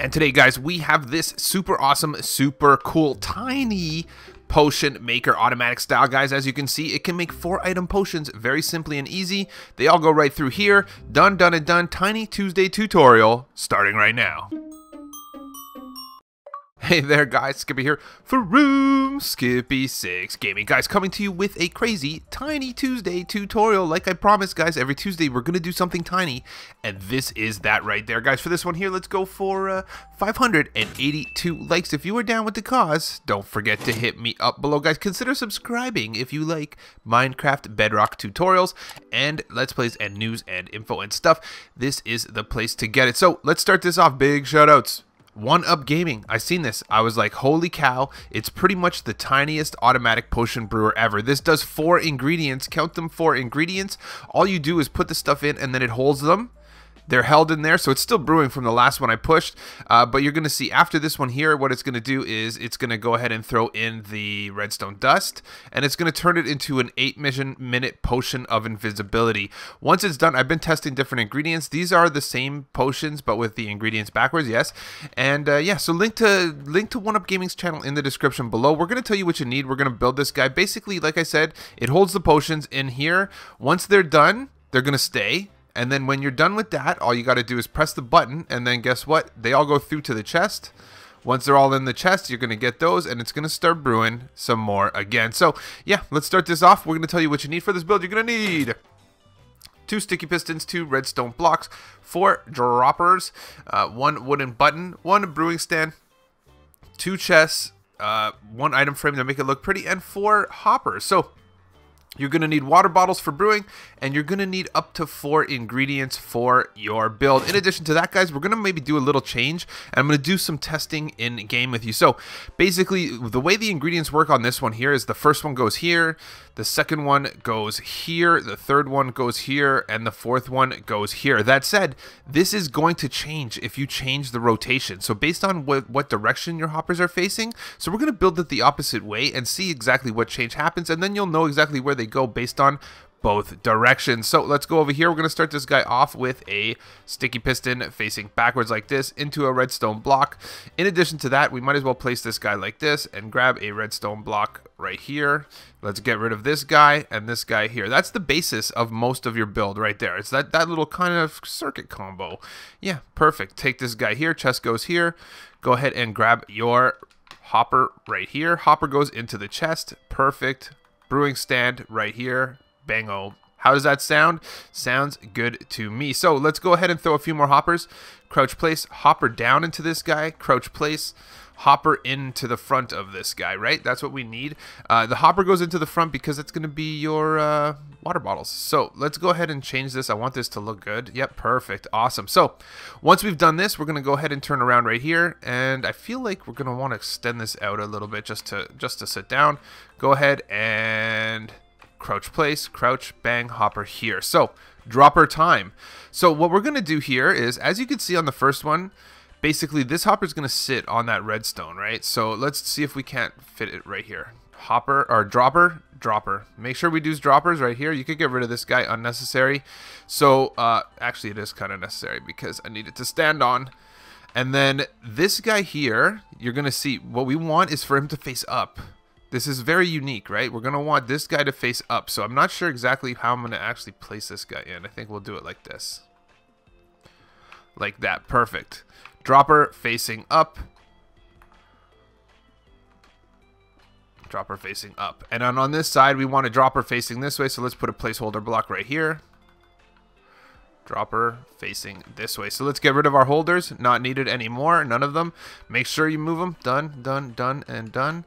And today, guys, we have this super awesome, super cool, tiny potion maker automatic style. Guys as you can see it can make four item potions very simply and easy. They all go right through here. Done done and done. Tiny tuesday tutorial starting right now Hey there guys, Skippy here for Room Skippy 6 Gaming. Guys, coming to you with a crazy Tiny Tuesday tutorial. Like I promised guys, every Tuesday we're going to do something tiny. And this is that right there. Guys, for this one here, let's go for uh, 582 likes. If you are down with the cause, don't forget to hit me up below. Guys, consider subscribing if you like Minecraft Bedrock tutorials and Let's Plays and news and info and stuff. This is the place to get it. So let's start this off. Big shoutouts one Up Gaming. I seen this. I was like, holy cow, it's pretty much the tiniest automatic potion brewer ever. This does four ingredients. Count them four ingredients. All you do is put the stuff in and then it holds them they're held in there, so it's still brewing from the last one I pushed. Uh, but you're going to see after this one here, what it's going to do is it's going to go ahead and throw in the redstone dust, and it's going to turn it into an 8 mission minute potion of invisibility. Once it's done, I've been testing different ingredients. These are the same potions, but with the ingredients backwards, yes. And uh, yeah, so link to link to One Up Gaming's channel in the description below. We're going to tell you what you need. We're going to build this guy. Basically, like I said, it holds the potions in here. Once they're done, they're going to stay and then when you're done with that, all you got to do is press the button, and then guess what? They all go through to the chest. Once they're all in the chest, you're going to get those, and it's going to start brewing some more again. So, yeah, let's start this off. We're going to tell you what you need for this build. You're going to need two sticky pistons, two redstone blocks, four droppers, uh, one wooden button, one brewing stand, two chests, uh, one item frame to make it look pretty, and four hoppers. So you're going to need water bottles for brewing, and you're going to need up to four ingredients for your build. In addition to that, guys, we're going to maybe do a little change, and I'm going to do some testing in game with you. So basically, the way the ingredients work on this one here is the first one goes here, the second one goes here, the third one goes here, and the fourth one goes here. That said, this is going to change if you change the rotation. So based on what, what direction your hoppers are facing, so we're going to build it the opposite way and see exactly what change happens, and then you'll know exactly where they go based on both directions. So let's go over here. We're going to start this guy off with a sticky piston facing backwards like this into a redstone block. In addition to that, we might as well place this guy like this and grab a redstone block right here. Let's get rid of this guy and this guy here. That's the basis of most of your build right there. It's that, that little kind of circuit combo. Yeah, perfect. Take this guy here. Chest goes here. Go ahead and grab your hopper right here. Hopper goes into the chest. Perfect. Brewing stand right here bango. How does that sound? Sounds good to me. So let's go ahead and throw a few more hoppers. Crouch place, hopper down into this guy, crouch place, hopper into the front of this guy, right? That's what we need. Uh, the hopper goes into the front because it's going to be your uh, water bottles. So let's go ahead and change this. I want this to look good. Yep, perfect. Awesome. So once we've done this, we're going to go ahead and turn around right here. And I feel like we're going to want to extend this out a little bit just to, just to sit down. Go ahead and crouch place, crouch, bang, hopper here. So dropper time. So what we're going to do here is, as you can see on the first one, basically this hopper is going to sit on that redstone, right? So let's see if we can't fit it right here. Hopper or dropper, dropper. Make sure we do droppers right here. You could get rid of this guy unnecessary. So uh, actually it is kind of necessary because I need it to stand on. And then this guy here, you're going to see what we want is for him to face up. This is very unique, right? We're going to want this guy to face up. So I'm not sure exactly how I'm going to actually place this guy in. I think we'll do it like this. Like that. Perfect. Dropper facing up. Dropper facing up. And then on this side, we want a dropper facing this way. So let's put a placeholder block right here. Dropper facing this way. So let's get rid of our holders. Not needed anymore. None of them. Make sure you move them. Done, done, done, and done.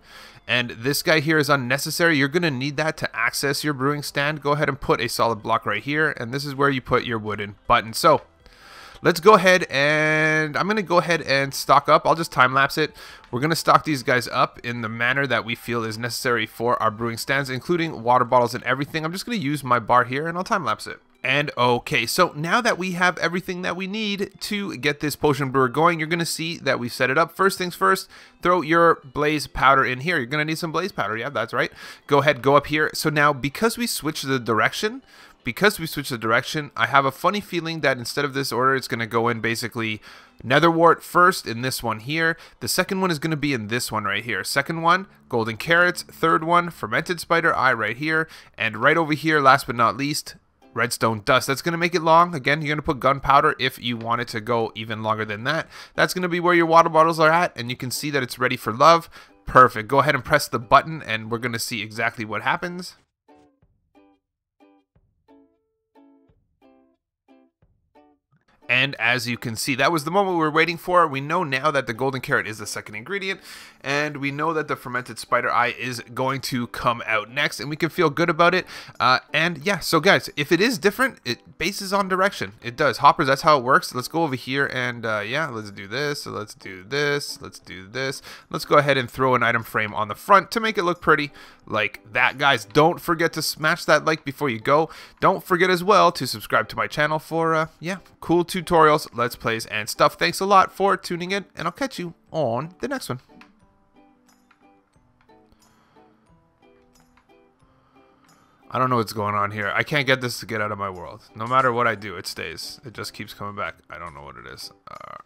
And this guy here is unnecessary. You're going to need that to access your brewing stand. Go ahead and put a solid block right here. And this is where you put your wooden button. So let's go ahead and I'm going to go ahead and stock up. I'll just time lapse it. We're going to stock these guys up in the manner that we feel is necessary for our brewing stands, including water bottles and everything. I'm just going to use my bar here and I'll time lapse it. And okay, so now that we have everything that we need to get this potion brewer going, you're going to see that we set it up. First things first, throw your blaze powder in here. You're going to need some blaze powder. Yeah, that's right. Go ahead, go up here. So now, because we switched the direction, because we switched the direction, I have a funny feeling that instead of this order, it's going to go in basically Netherwart first in this one here. The second one is going to be in this one right here. Second one, Golden Carrots. Third one, Fermented Spider Eye right here. And right over here, last but not least, redstone dust. That's going to make it long. Again, you're going to put gunpowder if you want it to go even longer than that. That's going to be where your water bottles are at, and you can see that it's ready for love. Perfect. Go ahead and press the button, and we're going to see exactly what happens. And as you can see, that was the moment we were waiting for. We know now that the golden carrot is the second ingredient, and we know that the fermented spider eye is going to come out next, and we can feel good about it. Uh, and yeah, so guys, if it is different, it bases on direction. It does. Hoppers, that's how it works. Let's go over here, and uh, yeah, let's do this. So let's do this. Let's do this. Let's go ahead and throw an item frame on the front to make it look pretty like that. Guys, don't forget to smash that like before you go. Don't forget as well to subscribe to my channel for, uh, yeah, cool tutorials, let's plays, and stuff. Thanks a lot for tuning in, and I'll catch you on the next one. I don't know what's going on here. I can't get this to get out of my world. No matter what I do, it stays. It just keeps coming back. I don't know what it is. Uh,